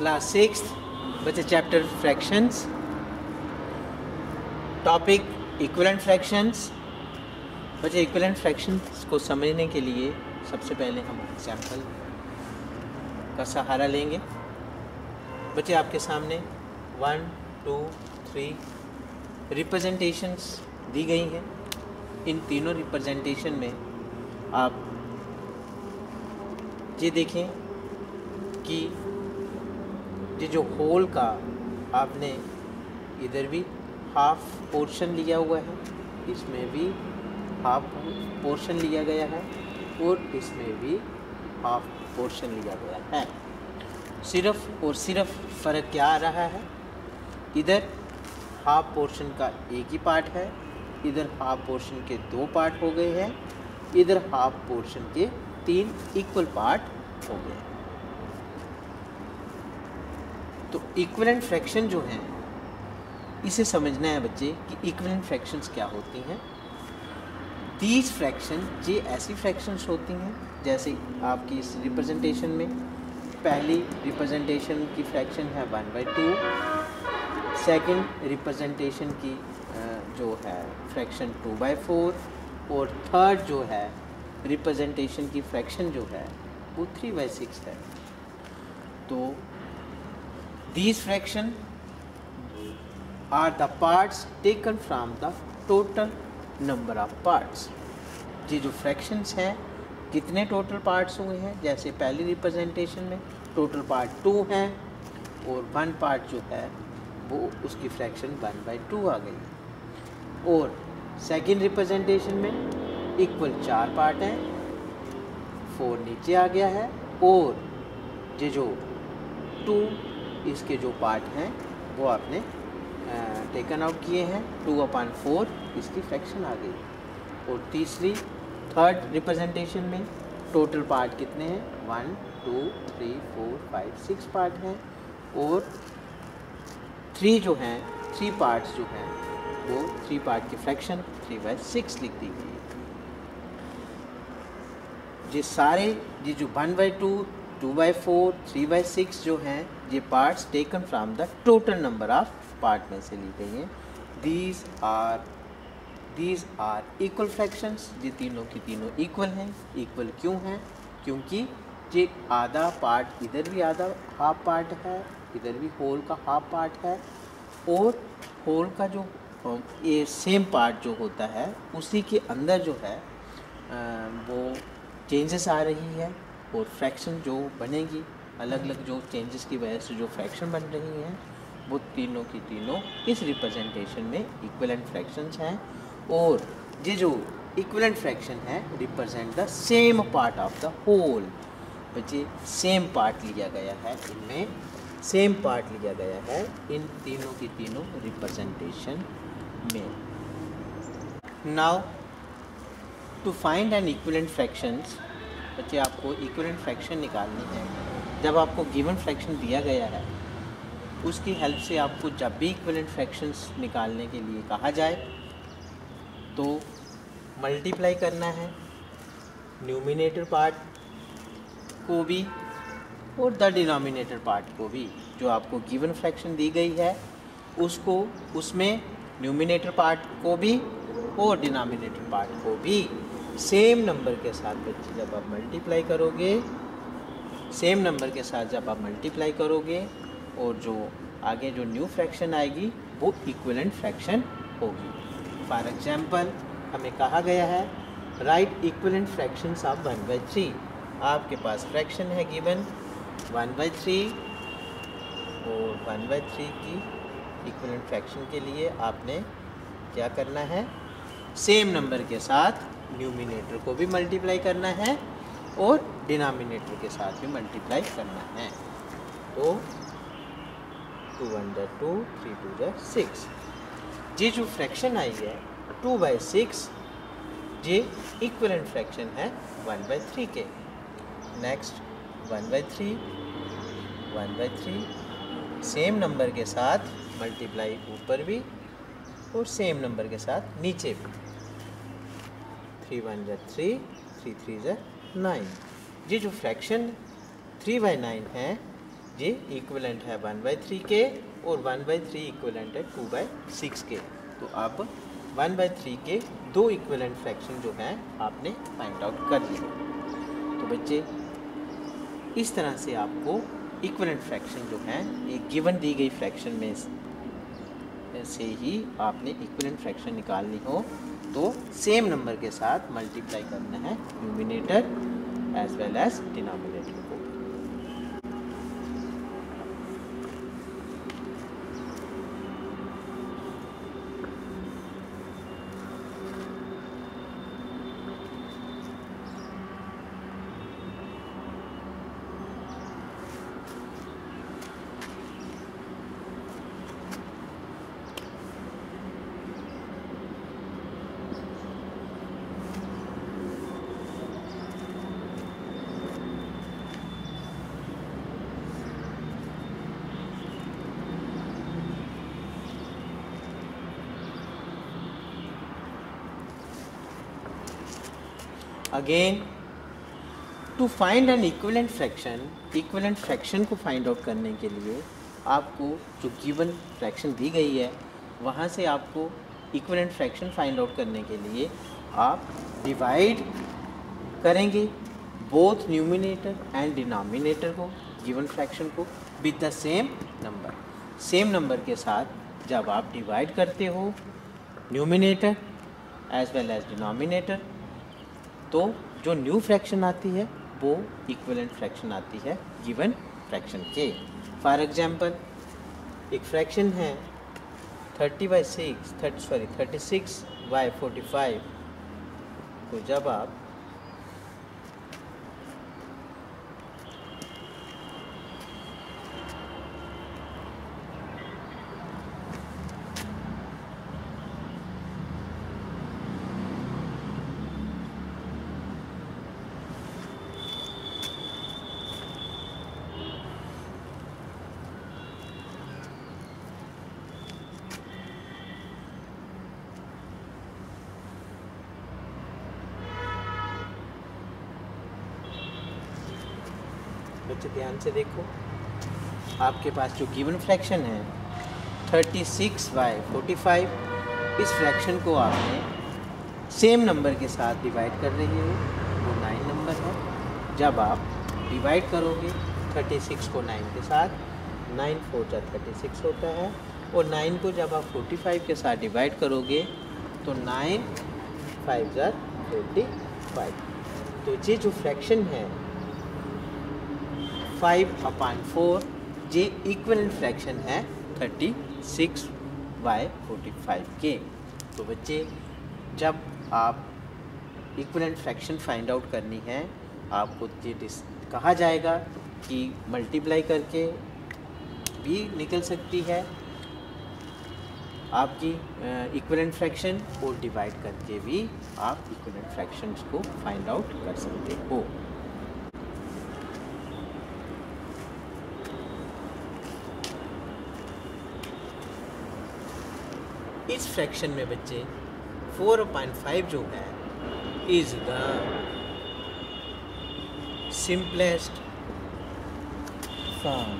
Class six बच्चे chapter fractions topic equivalent fractions बच्चे equivalent fractions को समझने के लिए सबसे पहले हम एग्ज़ाम्पल का सहारा लेंगे। बच्चे, आपके सामने वन टू थ्री रिप्रेजेंटेशंस दी गई हैं। इन तीनों रिप्रेजेंटेशन में आप ये देखें कि ये जो होल का आपने इधर भी हाफ़ पोर्शन लिया हुआ है, इसमें भी हाफ़ पोर्शन लिया गया है और इसमें भी हाफ़ पोर्शन लिया गया है। सिर्फ़ और सिर्फ़ फ़र्क क्या आ रहा है? इधर हाफ़ पोर्शन का एक ही पार्ट है, इधर हाफ़ पोर्शन के दो पार्ट हो गए हैं, इधर हाफ़ पोर्शन के तीन इक्वल पार्ट हो गए तो इक्वलेंट फ्रैक्शन जो है, इसे समझना है बच्चे कि इक्वलेंट फ्रैक्शंस क्या होती हैं। तीस फ्रैक्शन ये ऐसी फ्रैक्शंस होती हैं, जैसे आपकी इस रिप्रेजेंटेशन में, पहली रिप्रेजेंटेशन की फ्रैक्शन है one by two second representation की जो है फ्रैक्शन टू बाई फोर और थर्ड जो है रिप्रेजेंटेशन की फ्रैक्शन जो है, वो थ्री बाई सिक्स है। तो these fraction are the parts taken from the total number of parts ये जो फ्रैक्शंस हैं, कितने टोटल पार्ट्स हुए हैं? जैसे पहली रिप्रेजेंटेशन में टोटल पार्ट टू हैं और वन पार्ट जो है, वो उसकी फ्रैक्शन वन बाई टू आ गई और सेकेंड रिप्रेजेंटेशन में इक्वल चार पार्ट हैं फोर नीचे आ गया है और ये जो टू इसके जो पार्ट हैं, वो आपने टेकन आउट किए हैं। टू अपॉन फोर इसकी फ्रैक्शन आ गई। और तीसरी थर्ड रिप्रेजेंटेशन में टोटल पार्ट कितने हैं? One two three four five six part हैं। और थ्री जो हैं थ्री पार्ट्स जो हैं, वो थ्री पार्ट की फ्रैक्शन थ्री बाई सिक्स लिख दी गई ये सारे, ये जो one by two two by four three by six जो हैं ये parts taken from the total number of part में से ली गई हैं। These are these are equal fractions ये तीनों की तीनों इक्वल हैं। इक्वल क्यों हैं? क्योंकि ये आधा पार्ट इधर भी आधा हाफ़ पार्ट है, इधर भी होल का हाफ़ पार्ट है। और होल का जो, ये सेम पार्ट जो होता है, उसी के अंदर जो है वो चेंजेस आ रही है और फ्रैक्शन जो बनेगी। अलग अलग जो चेंजेस की वजह से जो फ्रैक्शन बन रही हैं, वो तीनों की तीनों इस रिप्रेजेंटेशन में इक्वलेंट फ्रैक्शंस हैं और ये जो इक्वलेंट फ्रैक्शन है represent the same part of the whole बच्चे सेम पार्ट लिया गया है इनमें सेम पार्ट लिया गया है इन तीनों की तीनों रिप्रेजेंटेशन में। Now to find an equivalent fractions बच्चे, आपको इक्वलेंट फ्रैक्शन निकालनी है। जब आपको गिवन फ्रैक्शन दिया गया है, उसकी हेल्प से आपको जब भी इक्वलेंट फ्रैक्शंस निकालने के लिए कहा जाए तो मल्टीप्लाई करना है न्यूमिनेटर पार्ट को भी और द डिनोमिनेटर पार्ट को भी, जो आपको गिवन फ्रैक्शन दी गई है, उसको, उसमें न्यूमिनेटर पार्ट को भी और डिनोमिनेटर पार्ट को भी सेम नंबर के साथ बच्चे जब आप मल्टीप्लाई करोगे सेम नंबर के साथ जब आप मल्टीप्लाई करोगे और जो आगे जो न्यू फ्रैक्शन आएगी, वो इक्वलेंट फ्रैक्शन होगी। फॉर एग्जांपल हमें कहा गया है write equivalent fraction of one by three आपके पास फ्रैक्शन है गिवन वन बाई थ्री और वन बाई थ्री की इक्वलेंट फ्रैक्शन के लिए आपने क्या करना है? सेम नंबर के साथ न्यूमिनेटर को भी मल्टीप्लाई करना है। और डिनोमिनेटर के साथ भी मल्टीप्लाई करना है। तो two the two three two the six ये जो फ्रैक्शन आई है टू बाई सिक्स ये इक्वलेंट फ्रैक्शन है वन बाई थ्री के। Next one by three one by three same number के साथ मल्टीप्लाई ऊपर भी और सेम नंबर के साथ नीचे भी। थ्री वन ज थ्री थ्री थ्री ज नाइन ये जो फ्रैक्शन थ्री बाई नाइन है, ये इक्वलेंट है वन बाई थ्री के और वन बाई थ्री इक्वलेंट है टू बाई सिक्स के। तो अब वन बाई थ्री के दो इक्वलेंट फ्रैक्शन जो हैं, आपने फाइंड आउट कर लिए। तो बच्चे, इस तरह से आपको इक्वलेंट फ्रैक्शन जो है, एक गिवन दी गई फ्रैक्शन में से ही आपने इक्वलेंट फ्रैक्शन निकालनी हो। तो सेम नंबर के साथ मल्टीप्लाई करना है numerator as well as denominator again to find an equivalent fraction equivalent fraction को फाइंड आउट करने के लिए आपको जो गिवन फ्रैक्शन दी गई है, वहाँ से आपको इक्वलेंट फ्रैक्शन फाइंड आउट करने के लिए आप डिवाइड करेंगे बोथ न्यूमिनेटर एंड डिनोमिनेटर को गिवन फ्रैक्शन को with the same number same number के साथ जब आप डिवाइड करते हो numerator as well as denominator तो जो न्यू फ्रैक्शन आती है, वो इक्वलेंट फ्रैक्शन आती है गिवन फ्रैक्शन के। फॉर एग्जांपल एक फ्रैक्शन है thirty by six thirty sorry thirty six by forty five तो जब आप बच्चे, ध्यान से देखो। आपके पास जो गिवन फ्रैक्शन है thirty six by forty five इस फ्रैक्शन को आपने सेम नंबर के साथ डिवाइड कर रही हो। वो नाइन नंबर है। जब आप डिवाइड करोगे थर्टी सिक्स को नाइन के साथ नाइन फोर जा थर्टी सिक्स होता है, और नाइन को जब आप फोर्टी फाइव के साथ डिवाइड करोगे तो नाइन फाइव ज़ार फोर्टी फाइव तो ये जो फ्रैक्शन है फाइव अपान फोर ये इक्वल फ्रैक्शन है thirty six by forty five के तो बच्चे, जब आप इक्वलेंट फ्रैक्शन फाइंड आउट करनी है, आपको ये कहा जाएगा कि मल्टीप्लाई करके भी निकल सकती है। आपकी इक्वलेंट फ्रैक्शन और डिवाइड करके भी आप इक्वलेंट फ्रैक्शंस को फाइंड आउट कर सकते हो। इस फ्रैक्शन में बच्चे फोर पॉइंट फाइव जो है is the simplest form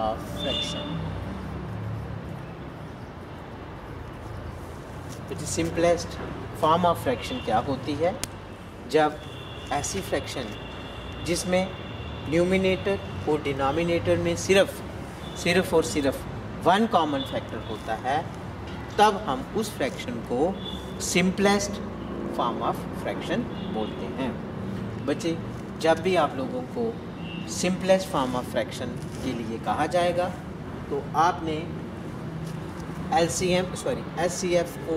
of fraction बच्चे सिंपलेस्ट फॉर्म ऑफ़ फ्रैक्शन क्या होती है? जब ऐसी फ्रैक्शन जिसमें न्यूमिनेटर और डिनोमिनेटर में सिर्फ़ सिर्फ़ और सिर्फ़ वन कॉमन फैक्टर होता है, तब हम उस फ्रैक्शन को सिंपलेस्ट फॉर्म ऑफ़ फ्रैक्शन बोलते हैं। बच्चे, जब भी आप लोगों को सिंपलेस्ट फॉर्म ऑफ़ फ्रैक्शन के लिए कहा जाएगा तो आपने L C M sorry S C F को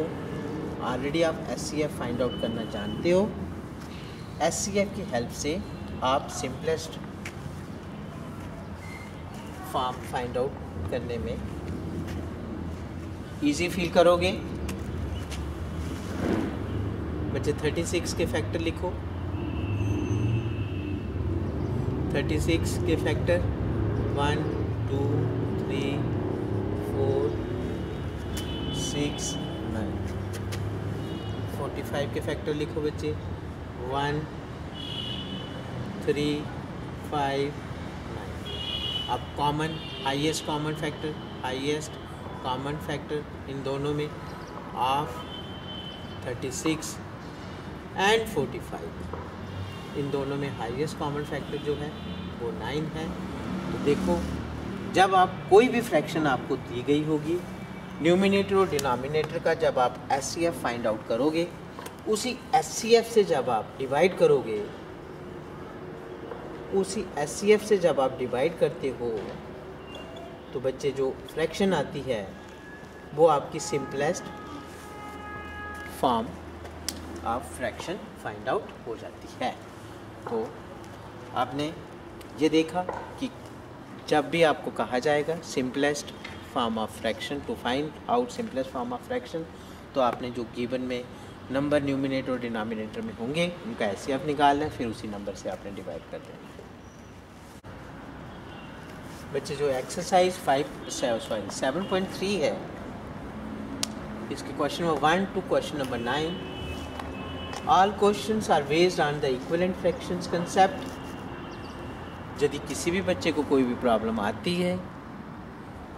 ऑलरेडी आप S C F find out करना जानते हो। एस सी एफ़ की हेल्प से आप सिंपलेस्ट फॉर्म फाइंड आउट करने में इजी फील करोगे। बच्चे थर्टी सिक्स के फैक्टर लिखो। थर्टी सिक्स के factor one two three four six nine forty five के फैक्टर लिखो बच्चे। वन थ्री फाइव नाइन अब common highest common factor highest common factor इन दोनों में of thirty six and forty five इन दोनों में हाईएस्ट कॉमन फैक्टर जो है, वो नाइन है। तो देखो, जब आप कोई भी फ्रैक्शन आपको दी गई होगी न्यूमिनेटर और डिनोमिनेटर का जब आप S C F find out करोगे, उसी एस सी एफ़ से जब आप डिवाइड करोगे, उसी एस सी एफ़ से जब आप डिवाइड करते हो तो बच्चे, जो फ्रैक्शन आती है वो आपकी simplest form of fraction find out हो जाती है। तो आपने ये देखा कि जब भी आपको कहा जाएगा simplest form of fraction to find out simplest form of fraction तो आपने जो गिवन में नंबर न्यूमिनेटर और डिनोमिनेटर में होंगे, उनका ऐसे आप निकाल लें फिर उसी नंबर से आपने डिवाइड कर देना बच्चे, जो exercise five sorry seven point three है इसके question number one two question number nine all question are based on the equivalent fractions concept यदि किसी भी बच्चे को कोई भी प्रॉब्लम आती है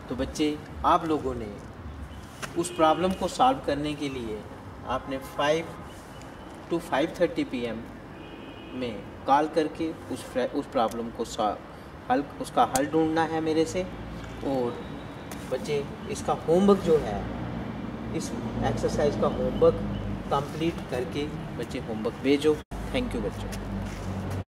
तो बच्चे, आप लोगों ने उस प्रॉब्लम को सॉल्व करने के लिए आपने five two five thirty PM में कॉल करके उस उस प्रॉब्लम को हल, उसका हल ढूंढना है मेरे से। और बच्चे, इसका होमवर्क जो है इस एक्सरसाइज का होमवर्क कंप्लीट करके बच्चे होमवर्क भेजो। थैंक यू बच्चों